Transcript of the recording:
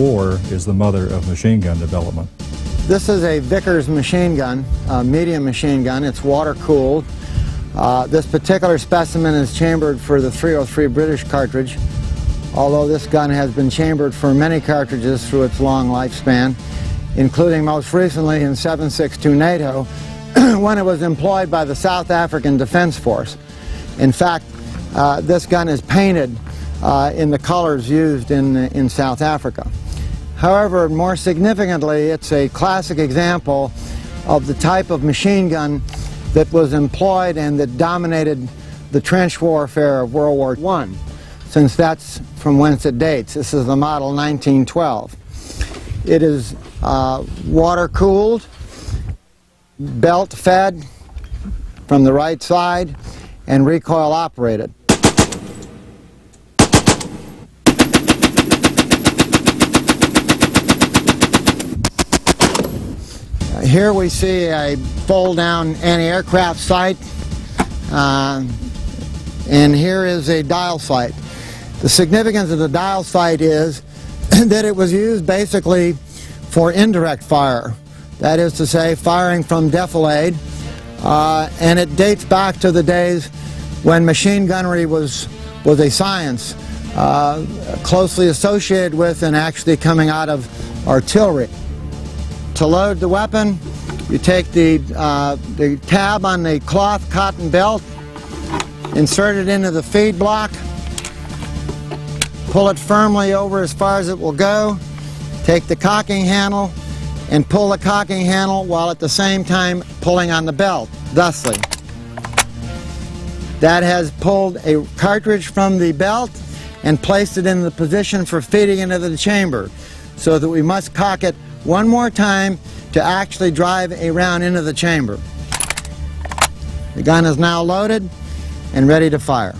war is the mother of machine gun development. This is a Vickers machine gun, a medium machine gun. It's water cooled. Uh, this particular specimen is chambered for the 303 British cartridge, although this gun has been chambered for many cartridges through its long lifespan, including most recently in 7.62 NATO when it was employed by the South African Defense Force. In fact, uh, this gun is painted uh, in the colors used in, in South Africa. However, more significantly, it's a classic example of the type of machine gun that was employed and that dominated the trench warfare of World War I, since that's from whence it dates. This is the model 1912. It is uh, water-cooled, belt-fed from the right side, and recoil-operated. Here we see a fold-down anti-aircraft sight, uh, and here is a dial sight. The significance of the dial sight is that it was used basically for indirect fire. That is to say, firing from defilade, uh, and it dates back to the days when machine gunnery was, was a science uh, closely associated with and actually coming out of artillery. To load the weapon, you take the, uh, the tab on the cloth cotton belt, insert it into the feed block, pull it firmly over as far as it will go, take the cocking handle and pull the cocking handle while at the same time pulling on the belt, thusly. That has pulled a cartridge from the belt and placed it in the position for feeding into the chamber so that we must cock it one more time to actually drive a round into the chamber. The gun is now loaded and ready to fire.